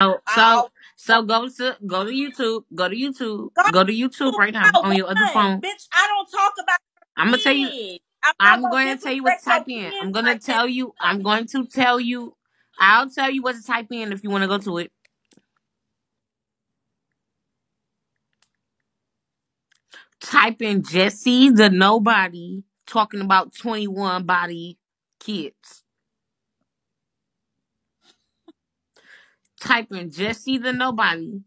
So I so so go to go to YouTube. Go to YouTube. go Go to YouTube right now on your other phone. Bitch, I don't talk about I'm gonna tell you. kids. I'm not I'm gonna going to tell you what to disrespect type in. I'm gonna like that. tell you. I'm going to tell you. I'll tell you what to type in if you want to go to it. Type in Jessy the nobody talking about 21 body kids. Type in Jessy the nobody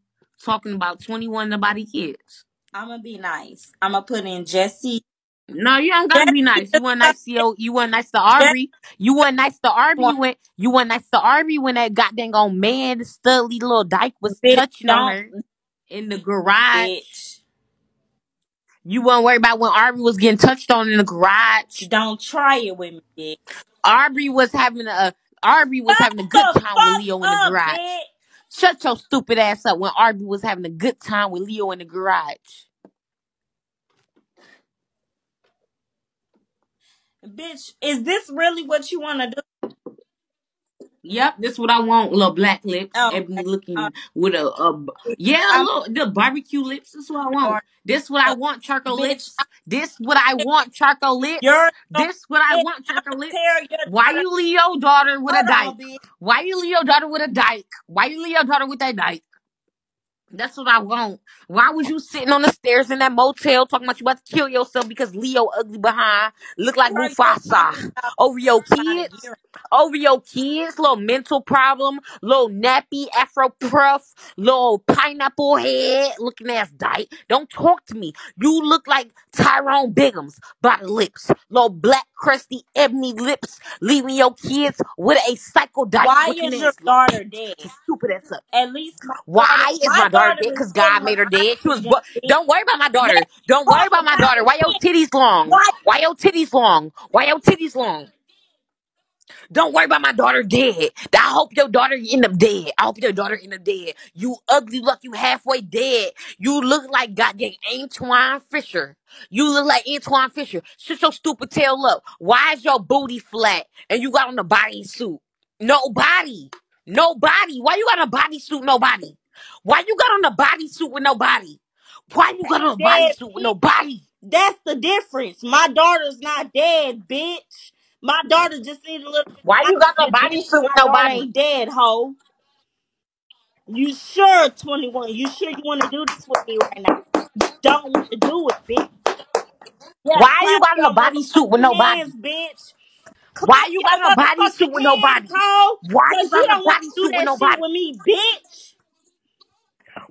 talking about 21 the body kids. I'm gonna be nice. I'm gonna put in Jessy. No, you don't gotta be nice. You weren't nice to your, you weren't nice to Aubrey. You weren't nice to one when you weren't nice to Aubrey when that goddamn old man, studly little dyke was bitch. touching on her in the garage. bitch. You weren't worried about when Aubrey was getting touched on in the garage. Don't try it with me, bitch. Aubrey was having a Aubrey was having a good time with Leo in the garage. Shut your stupid ass up when Aubrey was having a good time with Leo in the garage. Bitch, is this really what you wanna do? Yep, this what I want. Little black lips, Oh, ebony okay. looking Uh, with a, a yeah, look the barbecue lips. This what I want. This what I want. Charcoal Bitch, lips. This what I want. Charcoal lips. you're no This what I bitch. want. Charcoal lips. Why you Leo daughter with a Hold dyke? bitch. Why you Leo daughter with a dyke? Why you Leo daughter with that dyke? That's what I want. Why was you sitting on the stairs in that motel talking about you about to kill yourself because Leo ugly behind look like Mufasa over your kids? Over your kids, little mental problem, little nappy afro puff, little pineapple head looking ass dyke. Don't talk to me. You look like Tyrone Biggums by the lips. Little black crusty ebony lips, leaving your kids with a psycho dyke Why is your daughter dead? Stupid ass up. At least my Why is my my daughter daughter dead? Because God made her dead. She was. bu-. Don't worry about my daughter. Don't worry about my daughter. Why your it. titties long? Why Why your titties long? Why your titties long? Don't worry about my daughter dead. I hope your daughter end up dead. I hope your daughter end up dead. You ugly look you halfway dead. You look like goddamn Antwone Fisher. You look like Antwone Fisher. Shut your stupid tail up. Why is your booty flat and you got on a bodysuit? Nobody. Nobody. Why you got on a bodysuit? Nobody. Why you got on a bodysuit with nobody? Why you got on a dead, bodysuit with bitch? nobody? That's the difference. My daughter's not dead, bitch. My daughter just need a little Why you got on a bitch. bodysuit with My daughter nobody? ain't dead, hoe. You sure 21? You sure you want to do this with me right now? You don't want to do it, bitch. Yeah, Why you clap got on your a bodysuit with motherfucking nobody? hands, bitch. Why you your got on a bodysuit motherfucking with hands, nobody? hoe. Why you you got on a don't want to do bodysuit with that shit nobody? with me, bitch.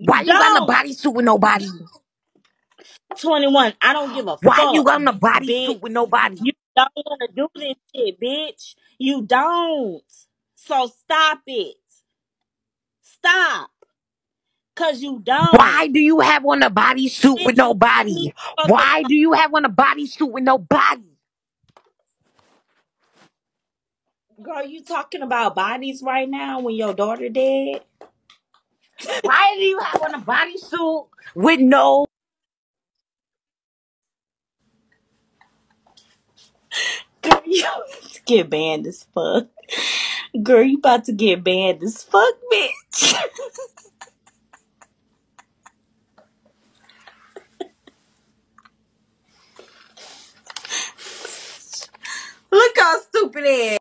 Why You got on a bodysuit with nobody? 21. I don't give a Why you fuck, got on a bitch. bodysuit with nobody? You don't want to do this shit, bitch. You don't. So stop it. Stop. Cause you don't. Why do you have on a bodysuit Bitch, with you nobody? Why do you have on a bodysuit with nobody? Girl, you talking about bodies right now when your daughter dead? Why do you have on a bodysuit with no? Girl, you get banned as fuck. Girl, you about to get banned as fuck, bitch. Look how stupid ass.